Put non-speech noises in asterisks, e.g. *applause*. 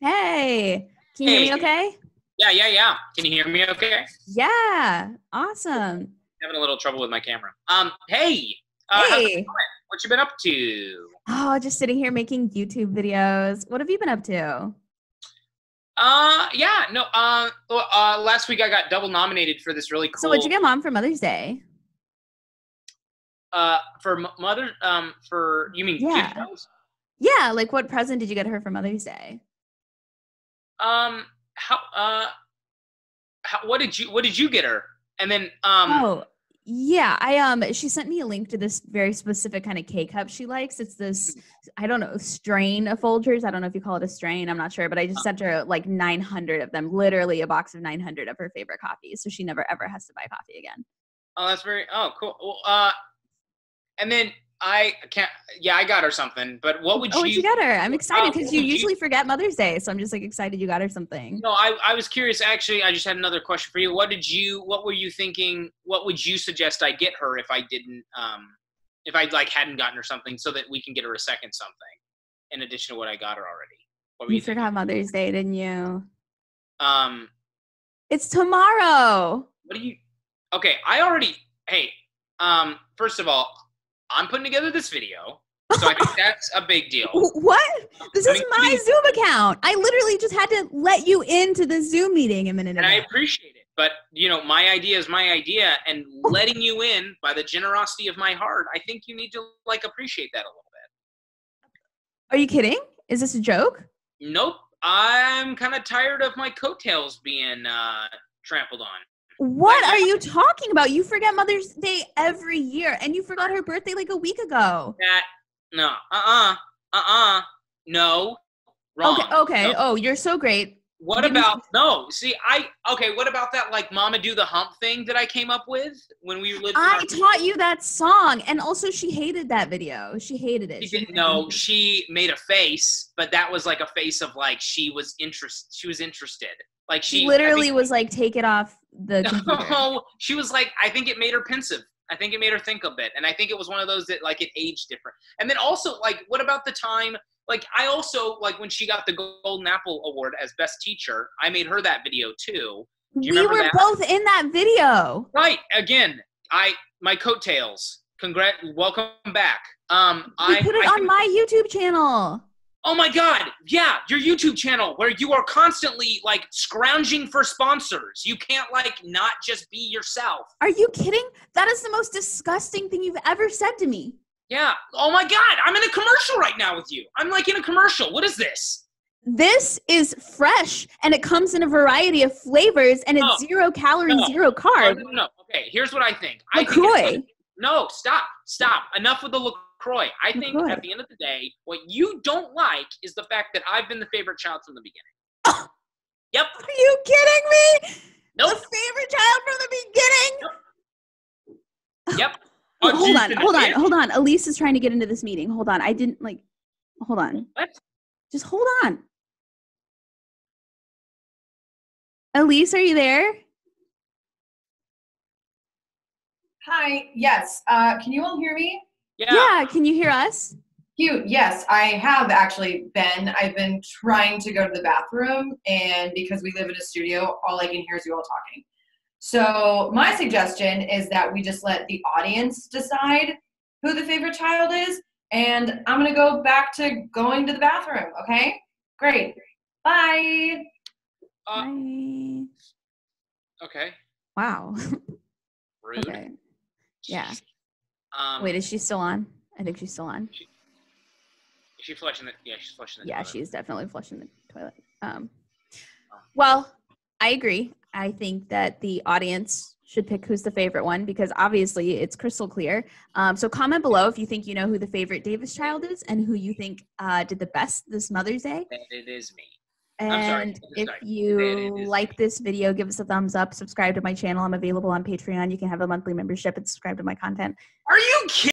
Hey, can you hear me okay? Yeah, yeah, yeah. Can you hear me okay? Yeah, awesome. Having a little trouble with my camera. Um, hey. Uh, Hey? What you been up to? oh, just sitting here making YouTube videos. What have you been up to? Uh, yeah, no. Uh, uh, last week I got double nominated for this really cool. So, what'd you get mom for Mother's Day? Uh, for mother. Um, for you mean Yeah. Yeah, like what present did you get her for Mother's Day? Um, how? Uh, how, what did you? What did you get her? And then, um, Oh, yeah. I um she sent me a link to this very specific kind of K cup she likes. It's this I don't know, strain of Folgers. I don't know if you call it a strain. I'm not sure, but I just sent her like 900 of them, literally a box of 900 of her favorite coffees, so she never ever has to buy coffee again. oh, that's very. Oh, cool. Well, uh, and then I can't. Yeah, I got her something. But what would Oh, what'd you get her? I'm excited Oh, because you would you- usually forget Mother's Day, so I'm just like excited you got her something. No, I, I was curious. Actually, I just had another question for you. What did you? What were you thinking? What would you suggest I get her if I didn't? Um, if I like hadn't gotten her something, so that we can get her a second something, in addition to what I got her already. What You you forgot Mother's Day, didn't you? Um, It's tomorrow. what do you? Okay, I already. Hey, um, first of all, I'm putting together this video, so I think *laughs* that's a big deal. What? This I is mean, my please- Zoom account. I literally just had to let you into the Zoom meeting a minute and I appreciate it. But you know, my idea is my idea, and letting you in by the generosity of my heart, I think you need to like appreciate that a little bit. Are you kidding? Is this a joke? Nope, I'm kind of tired of my coattails being uh, trampled on. What are you talking about? You forget Mother's Day every year, and you forgot her birthday like a week ago. That no, uh, uh-uh, uh, uh, no, wrong. Okay, okay. No. Oh, you're so great. What about no? See, I okay. What about that like "Mama Do the Hump" thing that I came up with when we lived? I taught you that song, and also she hated that video. She hated it. She She didn't know. She made a face, but that was like a face of like she was interest. She was interested. Like she She literally I think- was like, "Take it off the *laughs* computer." No, she was like. I think it made her pensive. I think it made her think a bit, and I think it was one of those that like it aged different. And then also like, what about the time? Like I also like when she got the Golden Apple Award as Best Teacher. I made her that video too. you we were that? both in that video. Right. Again, I my coattails. Congrat. Welcome back. Um, We I put it I on my YouTube channel. Oh my God! Yeah, your YouTube channel where you are constantly like scrounging for sponsors. You can't like not just be yourself. Are you kidding? That is the most disgusting thing you've ever said to me. Yeah. Oh my God! I'm in a commercial right now with you. I'm like in a commercial. What is this? This is fresh and it comes in a variety of flavors and it's No. zero calorie, No. zero Oh, carb. no, no, no. Okay. Here's what I think. I think no, stop, stop. Enough with the LaCroix. I think LaCroix. at the end of the day, what you don't like is the fact that I've been the favorite child from the beginning. Oh, Yep. Are you kidding me? Nope. The favorite child from the beginning. Yep. Oh, Oh, *laughs* hold on, hold on, hold on. Elise is trying to get into this meeting. Hold on. I didn't like hold on. What? Just hold on. Elise, are you there? Hi, yes. Uh, can you all hear me? Yeah. yeah. Can you hear us? Cute. Yes, I have actually been. I've been trying to go to the bathroom, and because we live in a studio, all I can hear is you all talking. So, my suggestion is that we just let the audience decide who the favorite child is, and I'm going to go back to going to the bathroom, okay? Great. Bye. Uh, Bye. okay. Wow. *laughs* Rude. okay. Yeah. Um, Wait, is she still on? I think she's still on. is she flushing the? Yeah, she's flushing the. Yeah, toilet. she's definitely flushing the toilet. Um, Oh. well, I agree. I think that the audience should pick who's the favorite one because obviously it's crystal clear. Um, so comment below if you think you know who the favorite Davis child is and who you think uh, did the best this Mother's Day. It is me. And if you like this video, give us a thumbs up, subscribe to my channel. I'm available on Patreon. You can have a monthly membership and subscribe to my content. Are you kidding?